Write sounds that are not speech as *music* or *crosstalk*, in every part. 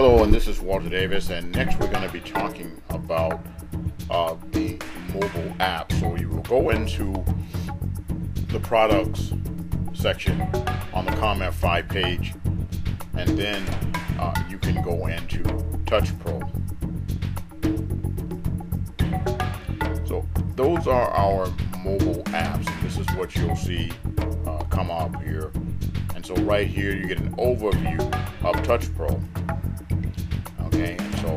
Hello, and this is Walter Davis, and next we're going to be talking about uh, the mobile app. So you will go into the products section on the ComF5 page, and then uh, you can go into Touch Pro. So those are our mobile apps. This is what you'll see uh, come up here. And so right here you get an overview of Touch Pro. Okay, and so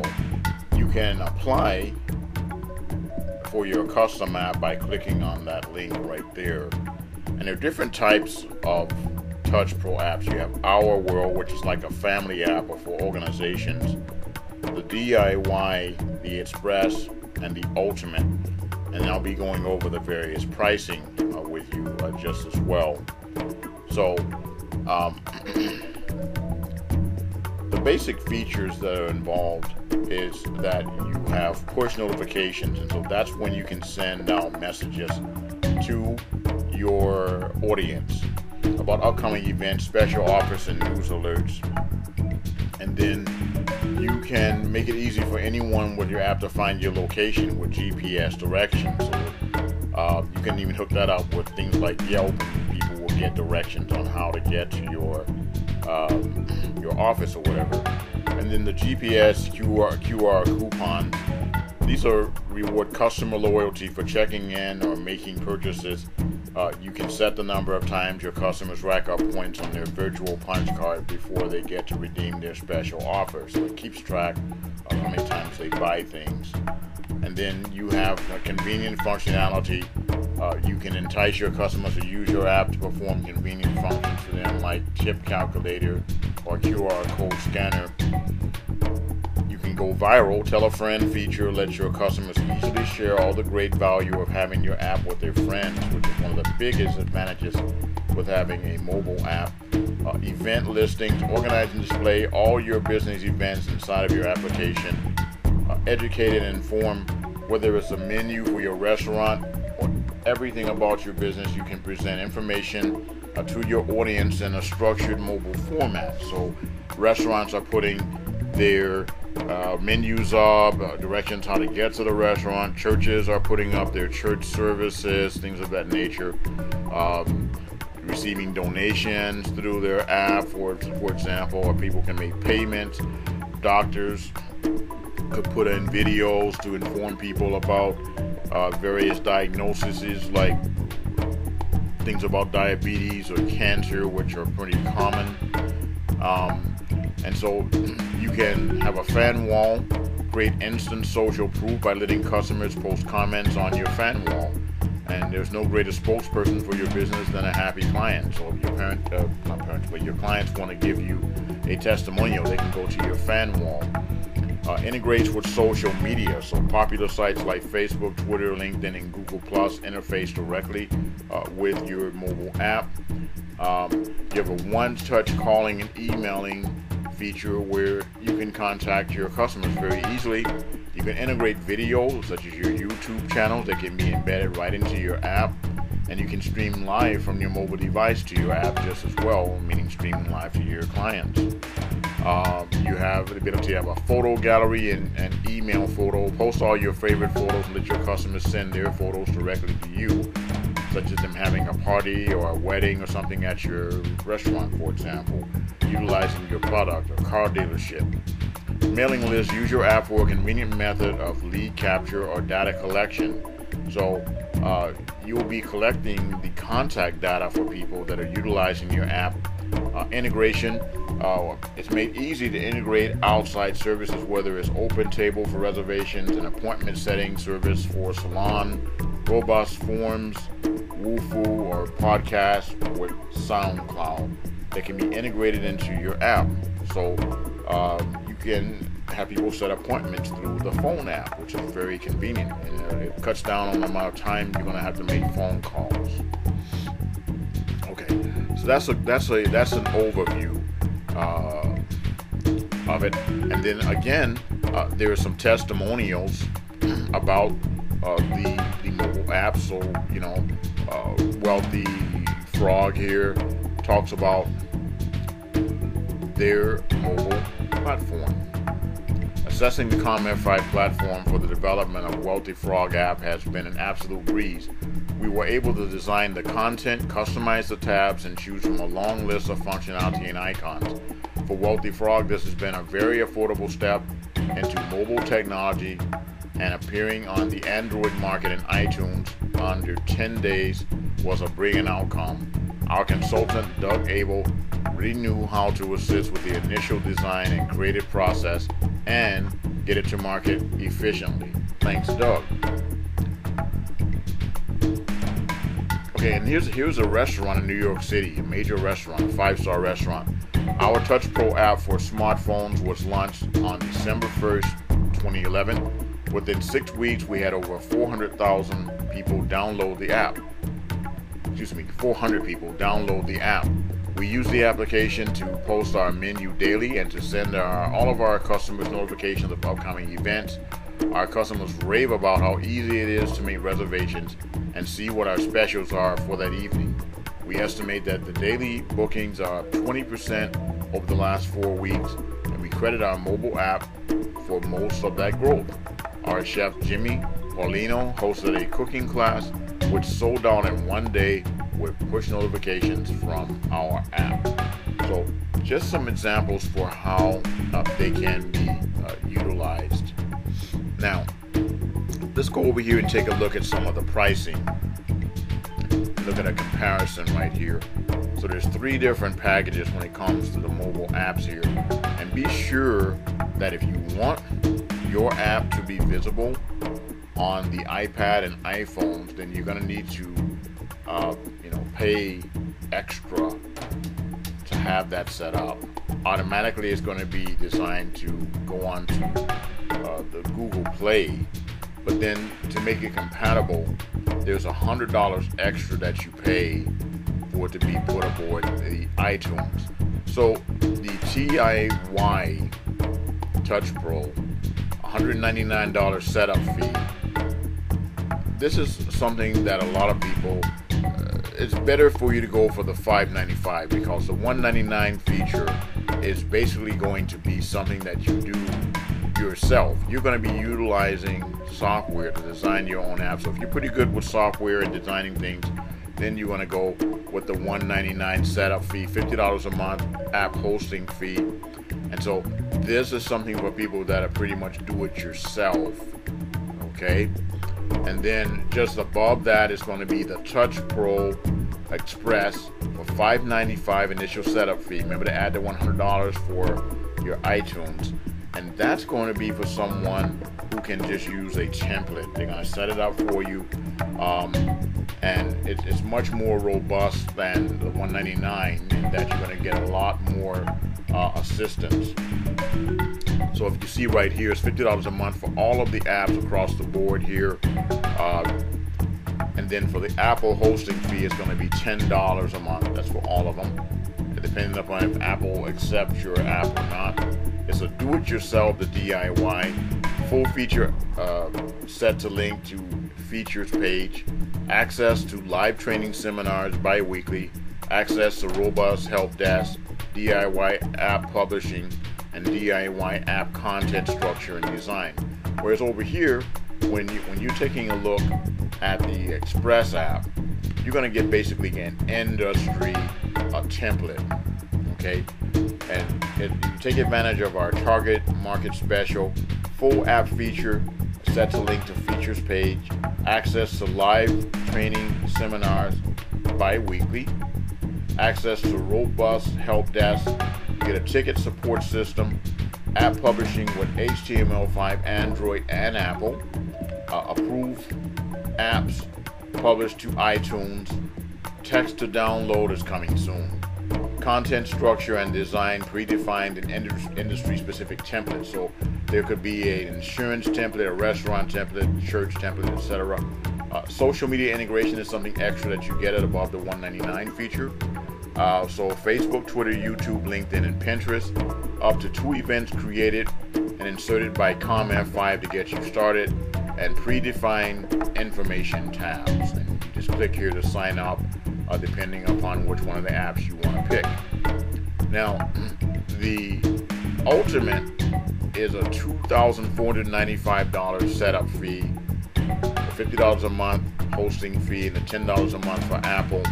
you can apply for your custom app by clicking on that link right there. And there are different types of Touch Pro apps. You have Our World, which is like a family app or for organizations. The DIY, the Express, and the Ultimate. And I'll be going over the various pricing uh, with you uh, just as well. So, um, *clears throat* basic features that are involved is that you have push notifications, and so that's when you can send out messages to your audience about upcoming events, special offers, and news alerts. And then you can make it easy for anyone with your app to find your location with GPS directions. Uh, you can even hook that up with things like Yelp. People will get directions on how to get to your um, your office or whatever. And then the GPS QR QR coupons. These are reward customer loyalty for checking in or making purchases uh, you can set the number of times your customers rack up points on their virtual punch card before they get to redeem their special offer. So it keeps track of how many times they buy things. And then you have a convenient functionality. Uh, you can entice your customers to use your app to perform convenient functions for them like tip calculator or QR code scanner You can go viral, tell a friend feature lets your customers easily share all the great value of having your app with their friends, which is one of the biggest advantages with having a mobile app. Uh, event listings, organize and display all your business events inside of your application. Uh, educate and inform whether it's a menu for your restaurant or everything about your business. You can present information uh, to your audience in a structured mobile format. So restaurants are putting their uh, menus up, uh, directions how to get to the restaurant. Churches are putting up their church services, things of that nature. Um, receiving donations through their app, for for example, or people can make payments. Doctors could put in videos to inform people about uh, various diagnoses, like things about diabetes or cancer, which are pretty common. Um, and so *clears throat* you can have a fan wall, create instant social proof by letting customers post comments on your fan wall. And there's no greater spokesperson for your business than a happy client. So if your parent, uh, not parents, but your clients want to give you a testimonial, they can go to your fan wall. Uh, integrates with social media. So popular sites like Facebook, Twitter, LinkedIn, and Google Plus interface directly uh, with your mobile app. Um, you have a one-touch calling and emailing feature where you can contact your customers very easily. You can integrate videos such as your YouTube channels that can be embedded right into your app. And you can stream live from your mobile device to your app just as well, meaning streaming live to your clients. Uh, you have the ability to have a photo gallery and, email photo. Post all your favorite photos and let your customers send their photos directly to you such as them having a party or a wedding or something at your restaurant, for example, utilizing your product or car dealership. Mailing list, use your app for a convenient method of lead capture or data collection. So uh, you will be collecting the contact data for people that are utilizing your app. Uh, integration, uh, it's made easy to integrate outside services, whether it's open table for reservations, an appointment setting service for salon, robust forms, Wufoo or podcast with SoundCloud that can be integrated into your app. So um, you can have people set appointments through the phone app, which is very convenient. And it cuts down on the amount of time you're going to have to make phone calls. Okay, so that's a that's a that's an overview uh, of it. And then again, uh, there are some testimonials about uh, the the mobile app. So you know, uh, Wealthy Frog here talks about their mobile platform. Accessing the ComF5 platform for the development of Wealthy Frog app has been an absolute breeze. We were able to design the content, customize the tabs, and choose from a long list of functionality and icons. For Wealthy Frog, this has been a very affordable step into mobile technology and appearing on the Android market and iTunes under 10 days was a brilliant outcome. Our consultant, Doug Abel, really knew how to assist with the initial design and creative process and get it to market efficiently. Thanks, Doug. Okay, and here's here's a restaurant in New York City, a major restaurant, a five-star restaurant. Our Touch Pro app for smartphones was launched on December 1st, 2011. Within six weeks, we had over 400,000 people download the app. Excuse me, 400 people download the app. We use the application to post our menu daily and to send our, all of our customers notifications of upcoming events. Our customers rave about how easy it is to make reservations and see what our specials are for that evening. We estimate that the daily bookings are 20% over the last four weeks, and we credit our mobile app for most of that growth. Our chef Jimmy Paulino hosted a cooking class which sold out in one day with push notifications from our app. So, just some examples for how uh, they can be uh, utilized. Now, let's go over here and take a look at some of the pricing. Look at a comparison right here. So there's three different packages when it comes to the mobile apps here. And be sure that if you want your app to be visible on the iPad and iPhones, then you're going to need to, uh, know, pay extra to have that set up. Automatically, it's going to be designed to go on to uh, the Google Play, but then to make it compatible, there's a hundred dollars extra that you pay for it to be put aboard the iTunes. So the DIY Touch Pro $199 setup fee. This is something that a lot of people it's better for you to go for the 595 because the 199 feature is basically going to be something that you do yourself. You're going to be utilizing software to design your own app. So if you're pretty good with software and designing things, then you want to go with the 199 setup fee, $50 a month app hosting fee. And so this is something for people that are pretty much do it yourself. Okay? And then just above that is going to be the Touch Pro Express for 595 initial setup fee. Remember to add the $100 for your iTunes. And that's going to be for someone who can just use a template. They're going to set it up for you. Um, and it, it's much more robust than the 199 in that you're going to get a lot more uh, assistance. So if you see right here, it's $50 a month for all of the apps across the board here. Uh, and then for the Apple hosting fee, it's going to be $10 a month. That's for all of them. Depending upon if Apple accepts your app or not. It's a do-it-yourself, the DIY, full feature uh, set to link to features page, access to live training seminars bi-weekly, access to robust help desk, DIY app publishing, and DIY app content structure and design. Whereas over here, when you when you're taking a look at the Express app, you're going to get basically an industry a template. Okay, and it, you take advantage of our target market special, full app feature, set to link to features page, access to live training seminars bi-weekly, access to robust help desk, you get a ticket support system, app publishing with HTML5, Android, and Apple, uh, approved apps published to iTunes, text to download is coming soon. Content structure and design predefined in industry specific templates. So there could be an insurance template, a restaurant template, church template, etc. Uh, social media integration is something extra that you get at above the 199 feature. Uh, so Facebook, Twitter, YouTube, LinkedIn, and Pinterest. Up to two events created and inserted by ComF5 to get you started, and predefined information tabs. And you just click here to sign up, uh, depending upon which one of the apps you want to pick. Now, *clears throat* the ultimate is a $2,495 setup fee, $50 a month hosting fee, and a $10 a month for Apple.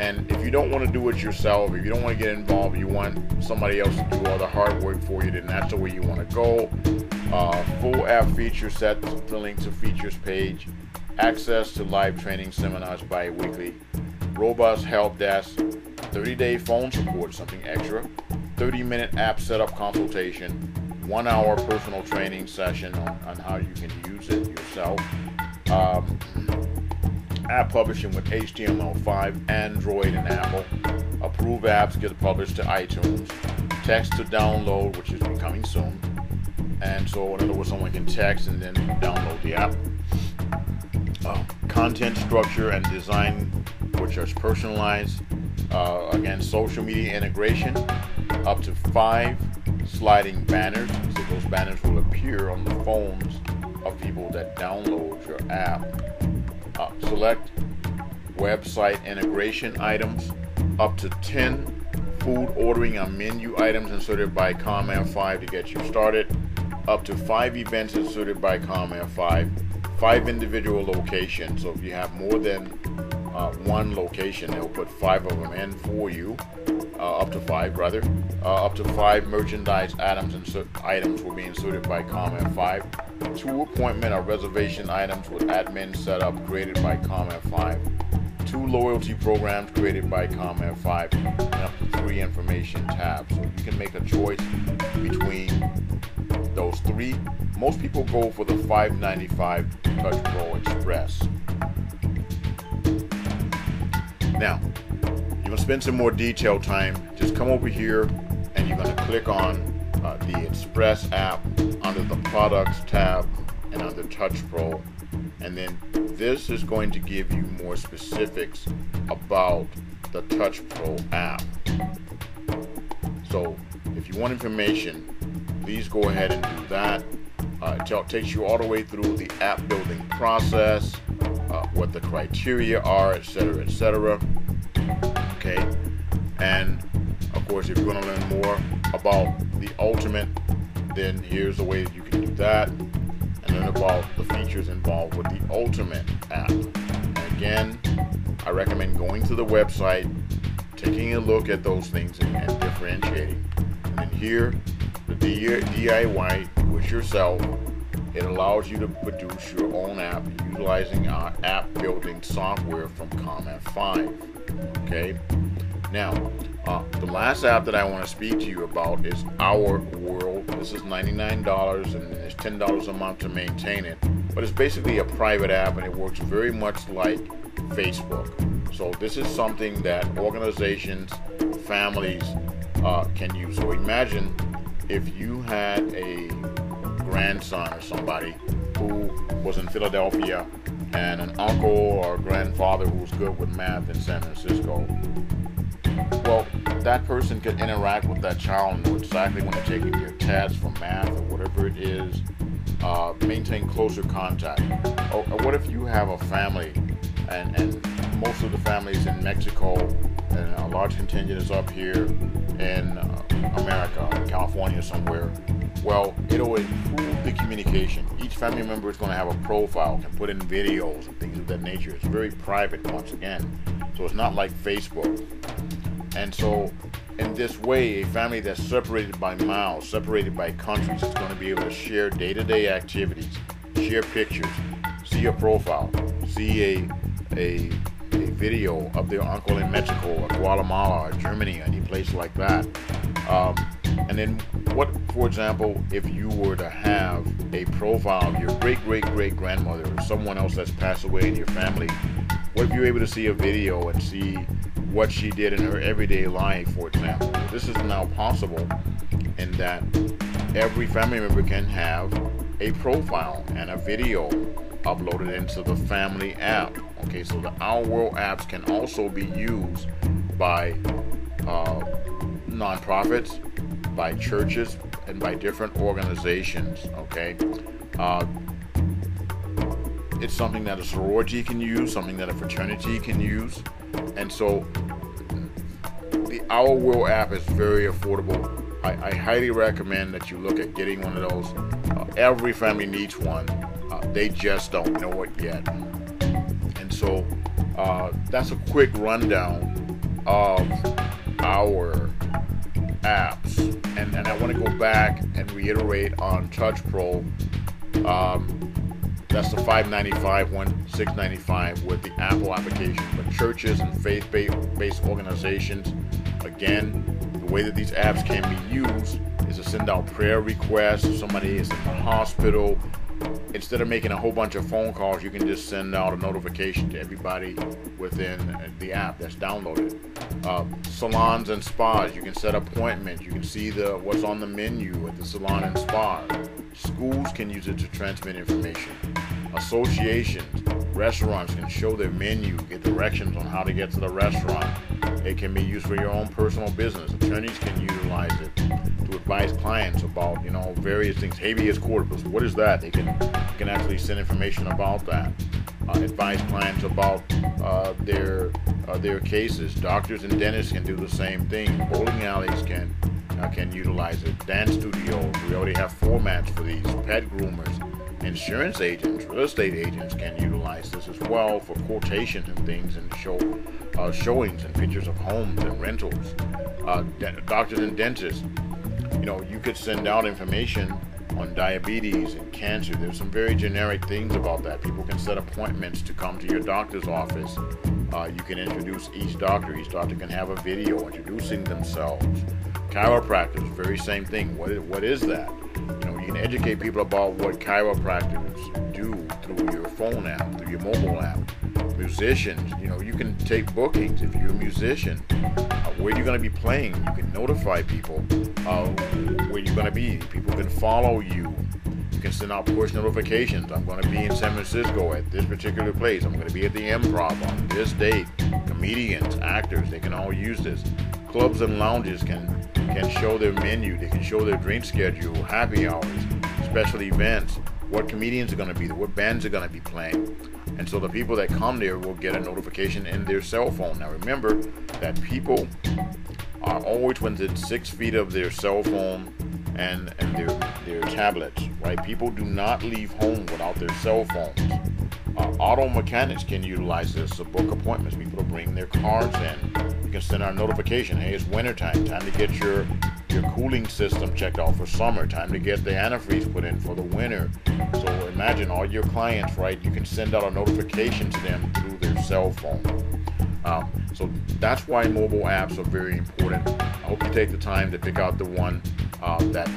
And if you don't want to do it yourself, if you don't want to get involved, you want somebody else to do all the hard work for you, then that's the way you want to go. Uh, full app feature set, the link to features page, access to live training seminars bi-weekly, robust help desk, 30-day phone support, something extra, 30-minute app setup consultation, one-hour personal training session on, on how you can use it yourself. Um, app publishing with HTML5, Android, and Apple. Approve apps get published to iTunes. Text to download, which is becoming soon. And so, in other words, someone can text and then download the app. Uh, content structure and design, which are personalized. Uh, again, social media integration, up to five sliding banners. So those banners will appear on the phones of people that download your app uh, select website integration items up to 10 food ordering and menu items inserted by COM-F5 to get you started, up to 5 events inserted by COM-F5, 5 individual locations. So if you have more than uh, one location, they'll put 5 of them in for you, uh, up to 5 rather. Uh, up to 5 merchandise items, insert, items will be inserted by COM-F5 two appointment or reservation items with admin setup created by COM-F5, two loyalty programs created by COM-F5, and up to three information tabs. So you can make a choice between those three. Most people go for the 595 Touch Pro Express. Now, you're gonna spend some more detail time. Just come over here and you're gonna click on the Express app under the Products tab and under Touch Pro. And then this is going to give you more specifics about the Touch Pro app. So if you want information, please go ahead and do that. Uh, it takes you all the way through the app building process, uh, what the criteria are, etc., etc. Okay, and of course, if you want to learn more about the Ultimate, then here's the way that you can do that. And then about the features involved with the Ultimate app. And again, I recommend going to the website, taking a look at those things and, and differentiating. And then here, the DIY, it yourself. It allows you to produce your own app utilizing our app building software from COM-F5. Okay. Now, uh, the last app that I want to speak to you about is Our World. This is $99 and it's $10 a month to maintain it. But it's basically a private app and it works very much like Facebook. So this is something that organizations, families uh, can use. So imagine if you had a grandson or somebody who was in Philadelphia and an uncle or grandfather who was good with math in San Francisco well, that person could interact with that child, and know exactly when they're taking their test for math or whatever it is, uh, maintain closer contact. Or, or, what if you have a family and, and most of the families in Mexico and a large contingent is up here in uh, America, California somewhere? Well, it'll improve the communication. Each family member is going to have a profile, can put in videos and things of that nature. It's very private once again. So it's not like Facebook. And so, in this way, a family that's separated by miles, separated by countries, is going to be able to share day to day activities, share pictures, see a profile, see a, a, a video of their uncle in Mexico or Guatemala or Germany, any place like that. Um, and then, what, for example, if you were to have a profile of your great great great grandmother or someone else that's passed away in your family, what if you're able to see a video and see what she did in her everyday life, for example? This is now possible in that every family member can have a profile and a video uploaded into the family app. Okay, so the Our World apps can also be used by uh, nonprofits, by churches, and by different organizations. Okay, uh, it's something that a sorority can use, something that a fraternity can use. And so the Our World app is very affordable. I, I, highly recommend that you look at getting one of those. Uh, every family needs one. Uh, they just don't know it yet. And so uh, that's a quick rundown of our apps. And, and I want to go back and reiterate on Touch Pro. Um, that's the 595 one 695 with the Apple application. But churches and faith-based organizations, again, the way that these apps can be used is to send out prayer requests. Somebody is in the hospital, instead of making a whole bunch of phone calls, you can just send out a notification to everybody within the app that's downloaded. Uh, salons and spas, you can set appointments. You can see the what's on the menu at the salon and spa. Schools can use it to transmit information. Associations, restaurants can show their menu, get directions on how to get to the restaurant. It can be used for your own personal business. Attorneys can utilize it to advise clients about, you know, various things. Habeas corpus, what is that? They can can actually send information about that. Uh, advise clients about uh, their uh, their cases. Doctors and dentists can do the same thing. Bowling alleys can uh, can utilize it. Dance studios, we already have formats for these. Pet groomers, insurance agents, real estate agents can utilize this as well for quotations and things and show uh, showings and pictures of homes and rentals. Uh, doctors and dentists, you know, you could send out information on diabetes and cancer. There's some very generic things about that. People can set appointments to come to your doctor's office. Uh, you can introduce each doctor. Each doctor can have a video introducing themselves. Chiropractors, very same thing. What is, what is that? Can educate people about what chiropractors do through your phone app, through your mobile app. Musicians, you know, you can take bookings if you're a musician. Uh, where you're going to be playing, you can notify people uh, where you're going to be. People can follow you. You can send out push notifications. I'm going to be in San Francisco at this particular place. I'm going to be at the Improv on this date. Comedians, actors, they can all use this. Clubs and lounges can can show their menu. They can show their drink schedule, happy hours, special events, what comedians are going to be there, what bands are going to be playing. And so the people that come there will get a notification in their cell phone. Now remember that people are always within six feet of their cell phone and, and their, their tablets, right? People do not leave home without their cell phones. Uh, auto mechanics can utilize this to book appointments. People to bring their cars in. You can send out a notification, hey, it's wintertime, time Time to get your your cooling system checked out for summer, time to get the antifreeze put in for the winter. So imagine all your clients, right? You can send out a notification to them through their cell phone. Um, so that's why mobile apps are very important. I hope you take the time to pick out the one uh, that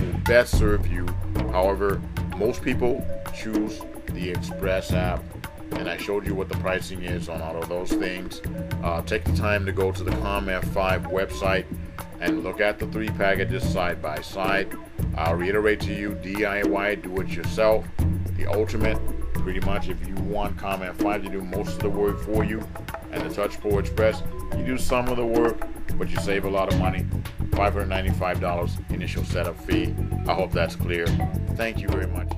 will best serve you. However, most people choose the Express app, and I showed you what the pricing is on all of those things. Uh, take the time to go to the ComF5 website and look at the three packages side by side. I'll reiterate to you DIY, do it yourself. The ultimate, pretty much, if you want ComF5 to do most of the work for you, and the Touch Pro Express, you do some of the work, but you save a lot of money. $595 initial setup fee. I hope that's clear. Thank you very much.